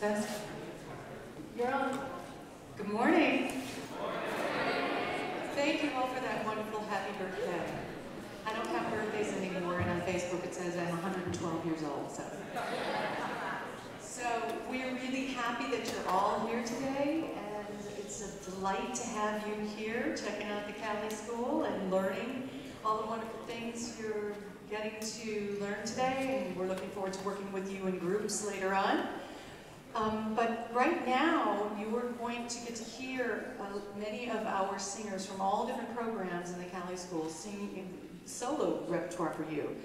Test. You're on. Good morning. Thank you all for that wonderful happy birthday. I don't have birthdays anymore, and on Facebook it says I'm 112 years old, so. So we're really happy that you're all here today, and it's a delight to have you here checking out the Cali School and learning all the wonderful things you're getting to learn today, and we're looking forward to working with you in groups later on. Um, but right now, you are going to get to hear uh, many of our singers from all different programs in the Cali School sing solo repertoire for you.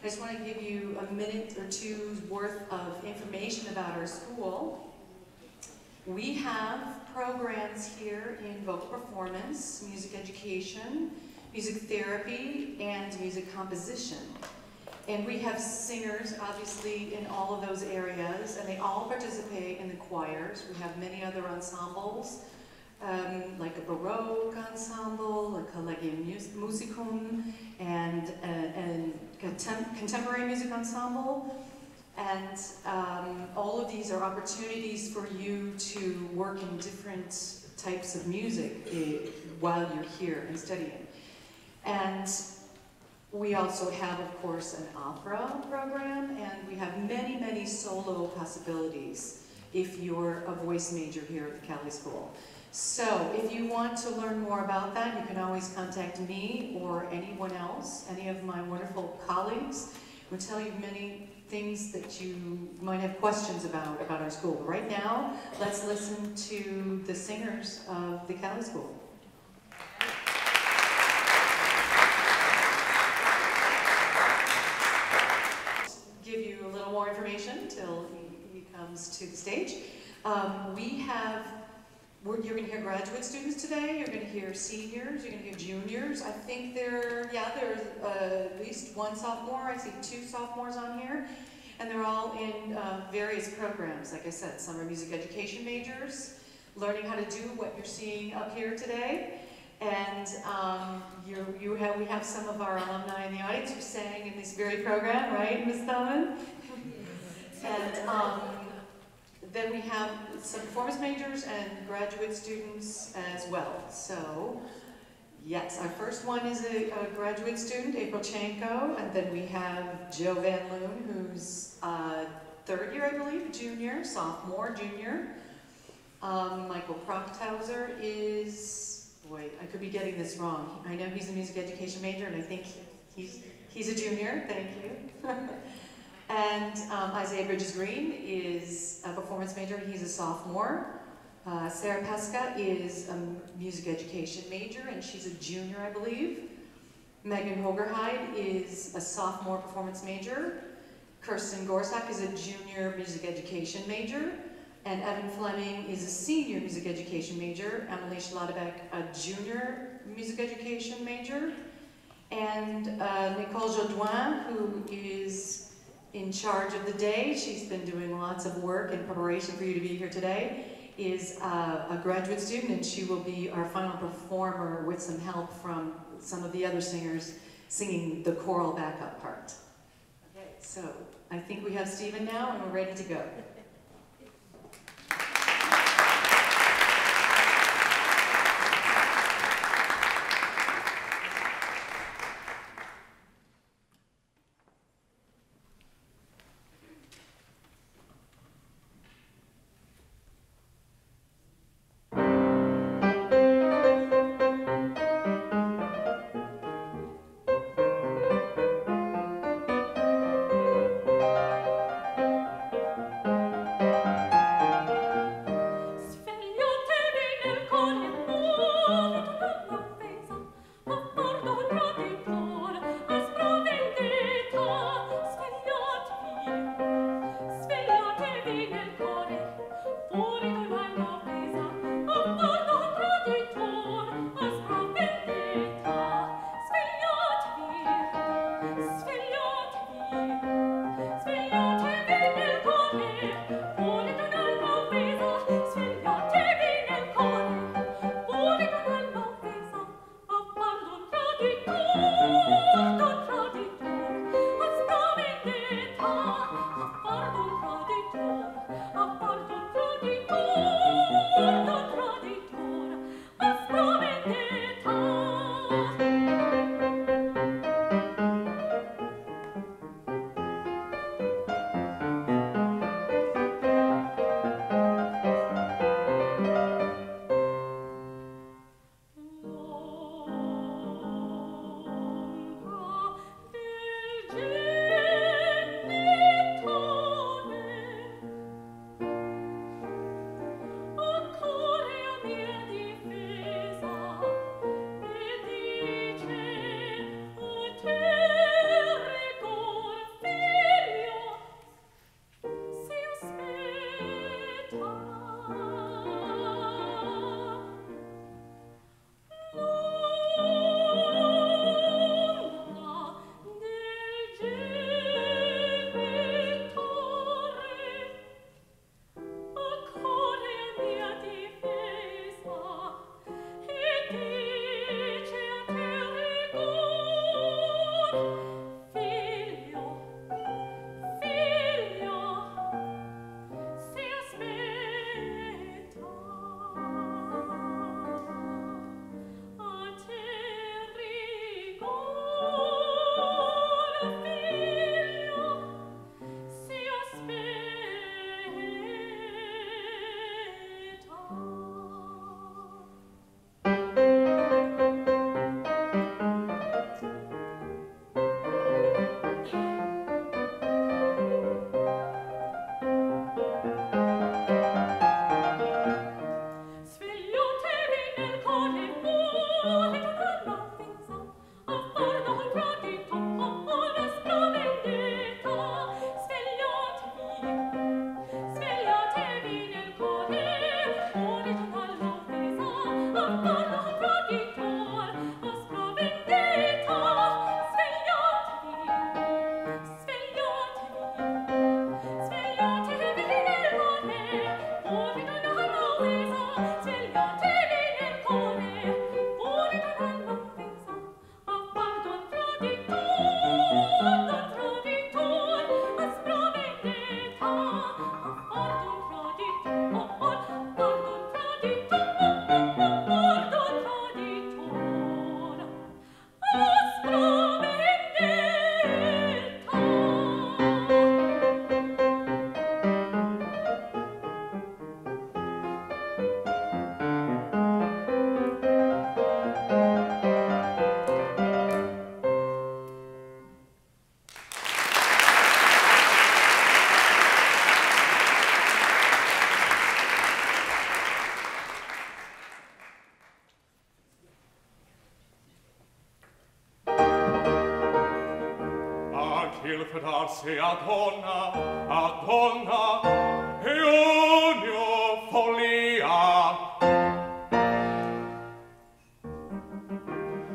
I just want to give you a minute or two's worth of information about our school. We have programs here in vocal performance, music education, music therapy, and music composition. And we have singers, obviously, in all of those areas, and they all participate in the choirs. We have many other ensembles, um, like a Baroque ensemble, a Collegium Musicum, and, a, and contem contemporary music ensemble. And um, all of these are opportunities for you to work in different types of music uh, while you're here and studying. And we also have, of course, an opera program, and we have many, many solo possibilities if you're a voice major here at the Cali School. So if you want to learn more about that, you can always contact me or anyone else, any of my wonderful colleagues. We'll tell you many things that you might have questions about, about our school. Right now, let's listen to the singers of the Cali School. More information until he, he comes to the stage. Um, we have, you're going to hear graduate students today, you're going to hear seniors, you're going to hear juniors. I think there, yeah, there's uh, at least one sophomore. I see two sophomores on here. And they're all in uh, various programs. Like I said, some are music education majors, learning how to do what you're seeing up here today. And um, you have, we have some of our alumni in the audience who sang in this very program, right, Ms. Thurman? And um, then we have some performance majors and graduate students as well. So, yes, our first one is a, a graduate student, Apryl Chanco, and then we have Joe Van Loon, who's uh, third year, I believe, junior, sophomore, junior. Um, Michael Prachthauser is, wait, I could be getting this wrong. I know he's a music education major, and I think he's, he's a junior, thank you. And um, Isaiah Bridges Green is a performance major. He's a sophomore. Uh, Sarah Peszka is a music education major, and she's a junior, I believe. Maegan Hoogerhyde is a sophomore performance major. Kirsten Gorsak is a junior music education major. And Evan Fleming is a senior music education major. Emily Schladebeck, a junior music education major. And uh, Nicole Jodoin, who is in charge of the day. She's been doing lots of work in preparation for you to be here today, is uh, a graduate student, and she will be our final performer with some help from some of the other singers singing the choral backup part. Okay, so I think we have Steven now, and we're ready to go. donna, a donna, e ogni follia.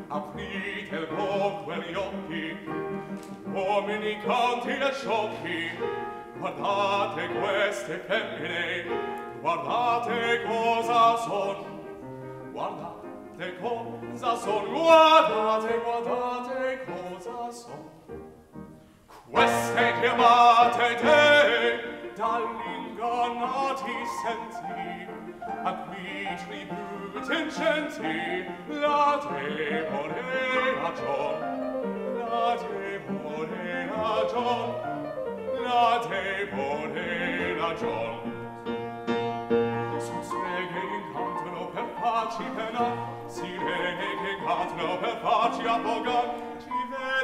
Aprite ovunque gli occhi, uomini canti e sciocchi, guardate queste femmine, guardate cosa son, guardate. Guardate cosa son, guardate, guardate cosa son queste chiamate te dall'ingannati senti a qui tributi ingenti la debole ragion la debole ragion la debole ragion per faci pena sirene che cantano per faci appogan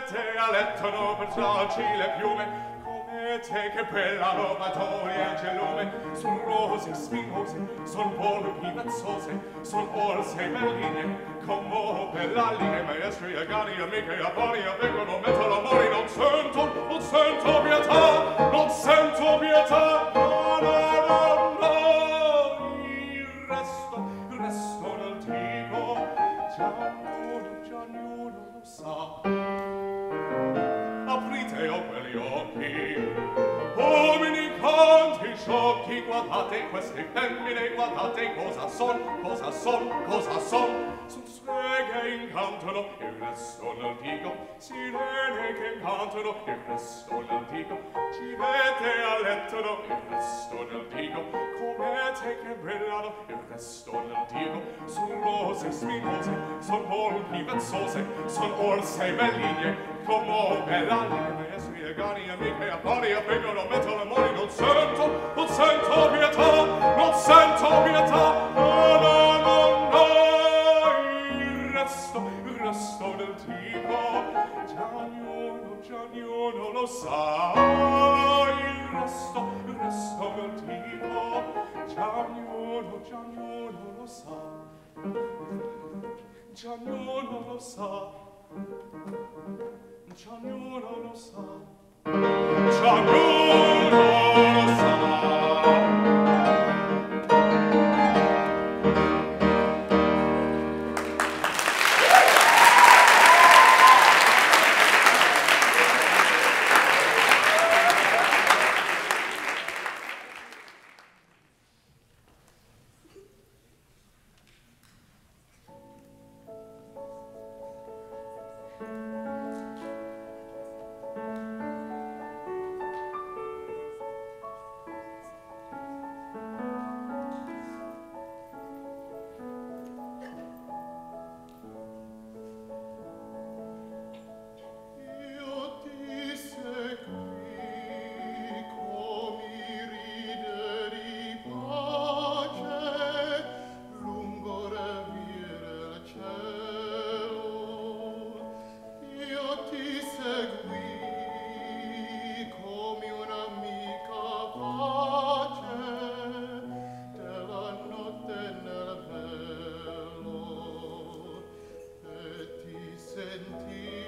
te alettono per tralci le piume come te che bella novatoria c'è lume. Son rose spinose son volpi mazzose son orse belline commove l'alline maestri e gani amiche e abori avvengono mezzo l'amore non sento non sento pietà non sento pietà no no no no il resto il resto non dico sciocchi, guardate queste femmine, guardate cosa son, cosa son, cosa son. Son streghe incantano, e resto l'antico, sirene che incantano, e resto l'antico, civete allettono, e resto l'antico, comete che brillano, e resto l'antico, son rose spinose, son volpi vezzose, son orse maligne, come l'anime le gani amiche a pari a pegano metto le mani non sento non sento pietà non sento pietà. No no no no resto il resto del tipo già ognuno già ognuno lo sa. Il resto il resto del tipo già ognuno già ognuno lo sa. Già ognuno lo sa. Ciò non lo sa. Ciao, in.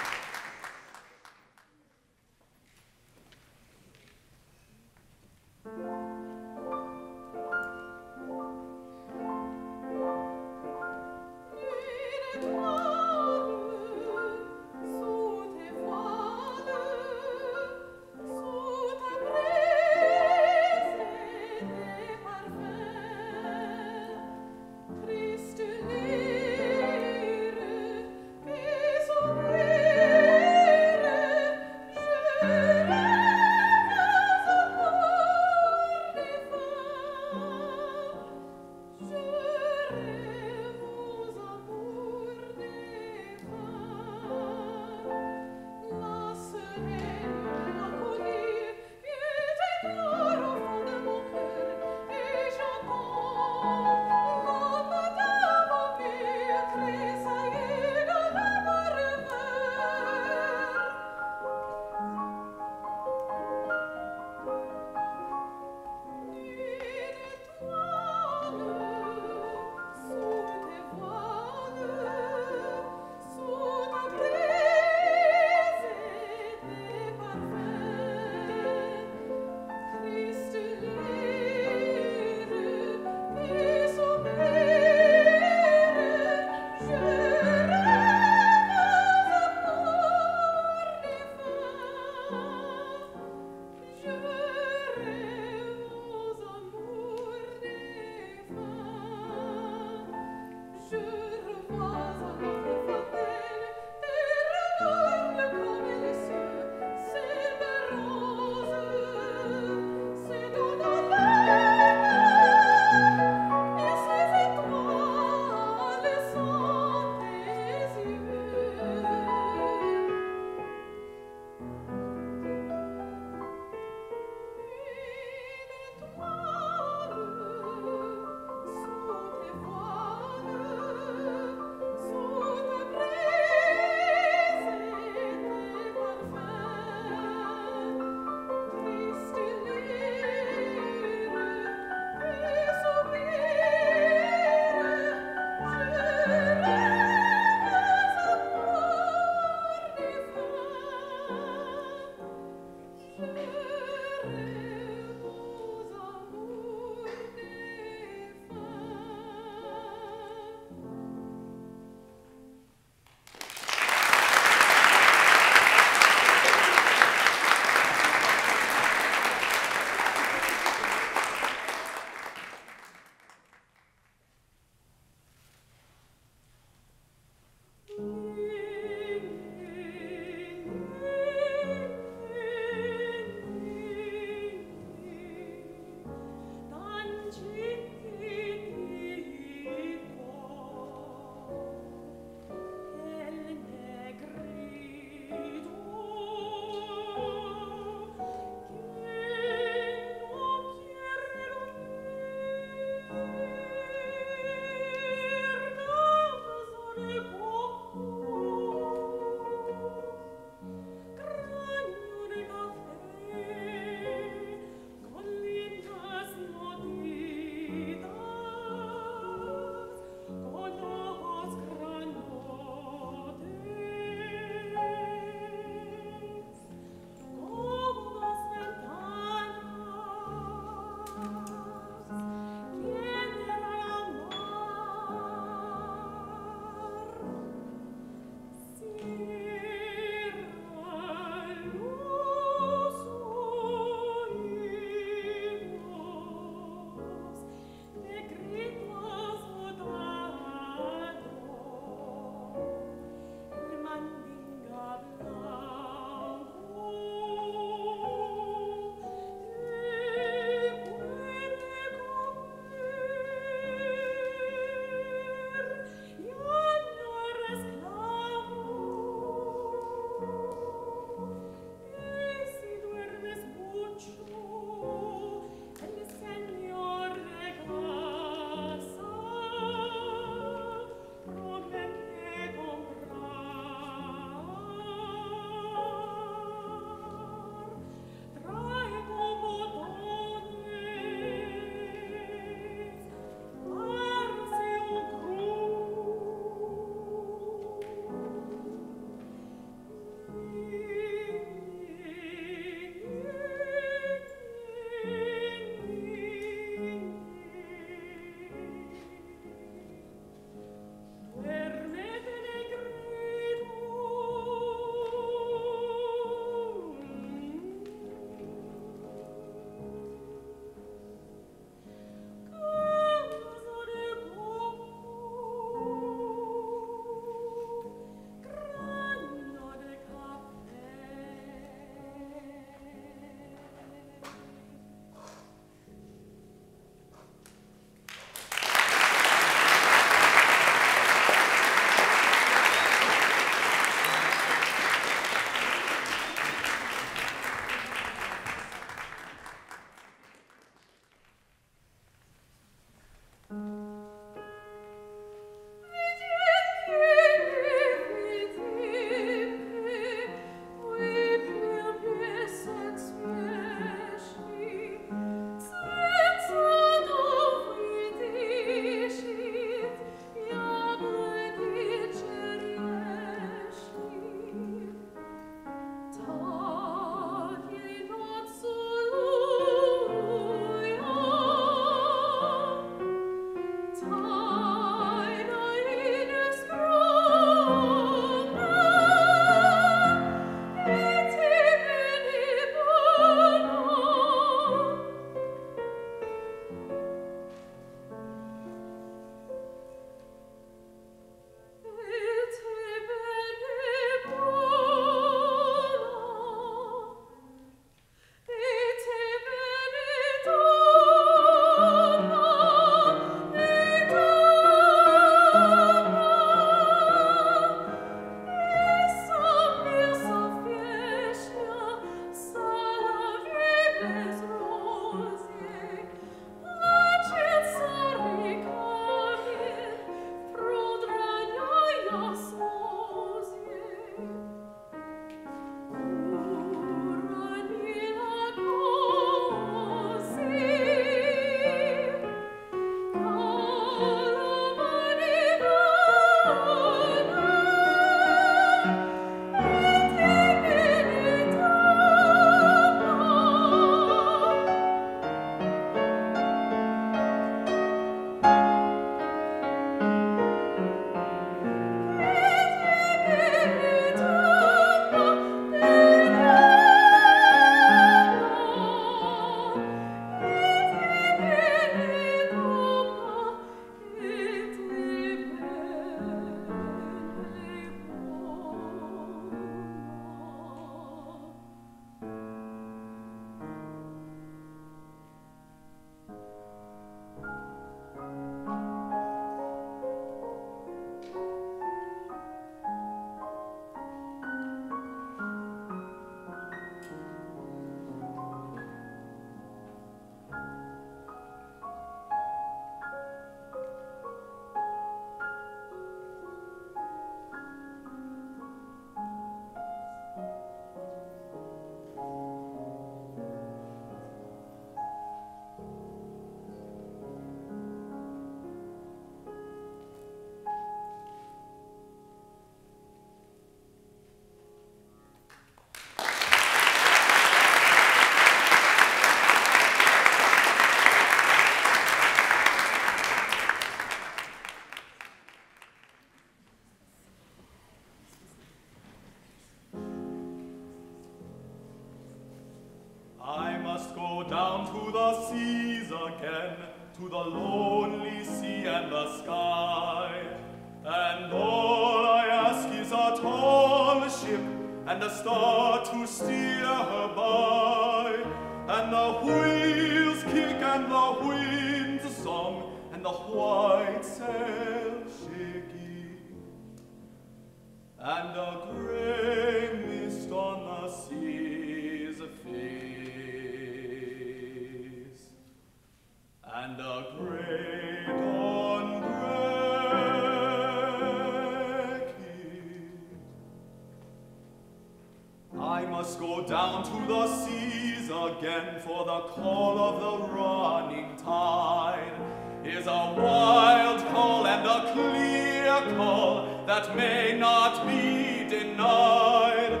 Is a wild call and a clear call that may not be denied.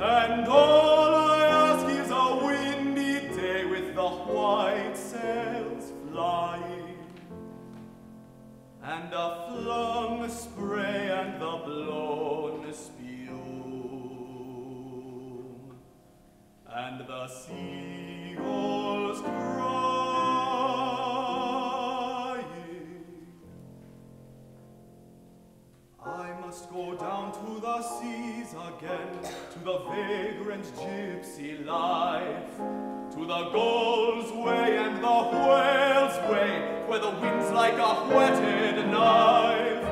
And all I ask is a windy day with the white sails flying and a flung spray and the blown spume and the seagulls crying. To the vagrant gypsy life, to the gull's way and the whale's way, where the wind's like a whetted knife.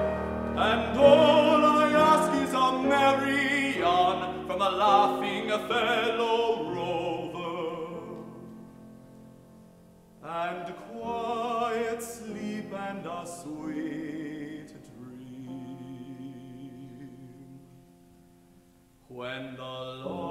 And all I ask is a merry yarn from a laughing fellow rover. And quiet sleep and a sweet When the long